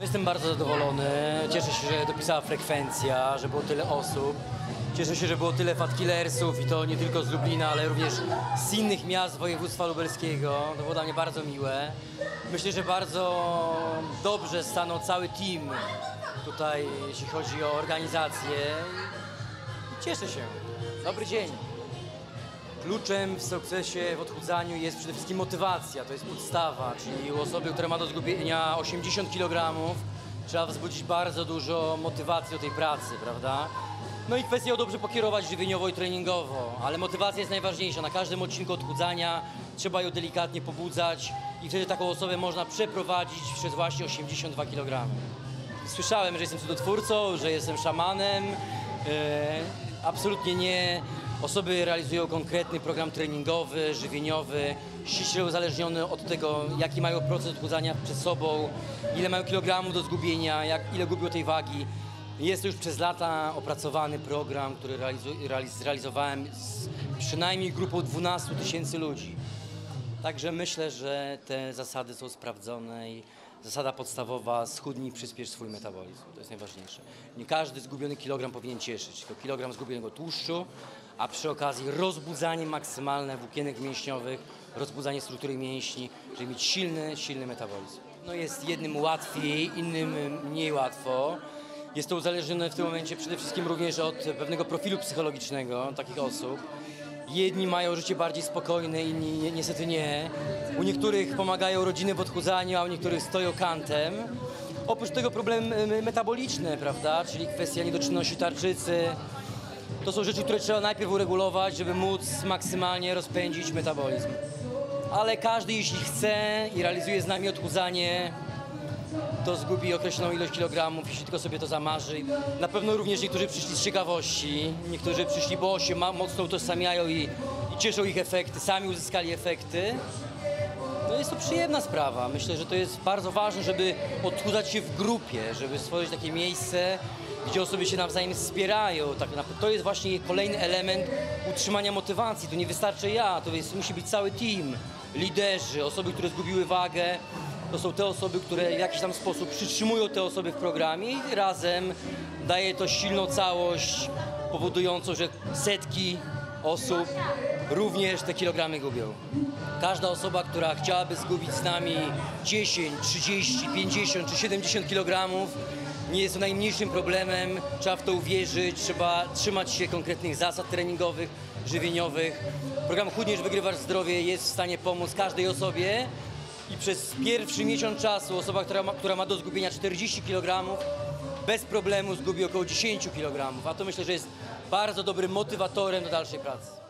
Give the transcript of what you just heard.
Jestem bardzo zadowolony. Cieszę się, że dopisała frekwencja, że było tyle osób. Cieszę się, że było tyle fatkillersów i to nie tylko z Lublina, ale również z innych miast województwa lubelskiego. To było dla mnie bardzo miłe. Myślę, że bardzo dobrze stanął cały team tutaj, jeśli chodzi o organizację. Cieszę się. Dobry dzień. Kluczem w sukcesie w odchudzaniu jest przede wszystkim motywacja, to jest podstawa, czyli u osoby, która ma do zgubienia 80 kg, trzeba wzbudzić bardzo dużo motywacji do tej pracy, prawda? No i kwestia dobrze pokierować żywieniowo i treningowo, ale motywacja jest najważniejsza. Na każdym odcinku odchudzania trzeba ją delikatnie pobudzać i wtedy taką osobę można przeprowadzić przez właśnie 82 kg. Słyszałem, że jestem cudotwórcą, że jestem szamanem. E, absolutnie nie. Osoby realizują konkretny program treningowy, żywieniowy, ściśle uzależniony od tego, jaki mają proces odchudzania przed sobą, ile mają kilogramów do zgubienia, jak, ile gubią tej wagi. Jest to już przez lata opracowany program, który zrealizowałem z przynajmniej grupą 12 tysięcy ludzi. Także myślę, że te zasady są sprawdzone i zasada podstawowa schudnij, przyspiesz swój metabolizm. To jest najważniejsze. Nie każdy zgubiony kilogram powinien cieszyć, tylko kilogram zgubionego tłuszczu, a przy okazji rozbudzanie maksymalne włókienek mięśniowych, rozbudzanie struktury mięśni, żeby mieć silny, silny metabolizm. No jest jednym łatwiej, innym mniej łatwo. Jest to uzależnione w tym momencie przede wszystkim również od pewnego profilu psychologicznego takich osób. Jedni mają życie bardziej spokojne, inni ni- niestety nie. U niektórych pomagają rodziny w odchudzaniu, a u niektórych stoją kantem. Oprócz tego problemy metaboliczne, prawda, czyli kwestia niedoczynności tarczycy. To są rzeczy, które trzeba najpierw uregulować, żeby móc maksymalnie rozpędzić metabolizm. Ale każdy, jeśli chce i realizuje z nami odchudzanie, to zgubi określoną ilość kilogramów, jeśli tylko sobie to zamarzy. Na pewno również niektórzy przyszli z ciekawości, niektórzy przyszli, bo się mocno utożsamiają i, i cieszą ich efekty, sami uzyskali efekty. No jest to przyjemna sprawa. Myślę, że to jest bardzo ważne, żeby odchudzać się w grupie, żeby stworzyć takie miejsce, gdzie osoby się nawzajem wspierają. Tak, to jest właśnie kolejny element utrzymania motywacji. To nie wystarczy ja, to jest, musi być cały team, liderzy, osoby, które zgubiły wagę. To są te osoby, które w jakiś tam sposób przytrzymują te osoby w programie i razem daje to silną całość, powodującą, że setki osób również te kilogramy gubią. Każda osoba, która chciałaby zgubić z nami 10, 30, 50 czy 70 kg, nie jest to najmniejszym problemem. Trzeba w to uwierzyć, trzeba trzymać się konkretnych zasad treningowych, żywieniowych. Program Chudniesz, Wygrywasz Zdrowie jest w stanie pomóc każdej osobie i przez pierwszy miesiąc czasu osoba, która ma, która ma do zgubienia 40 kg, bez problemu zgubi około 10 kg, a to myślę, że jest bardzo dobrym motywatorem do dalszej pracy.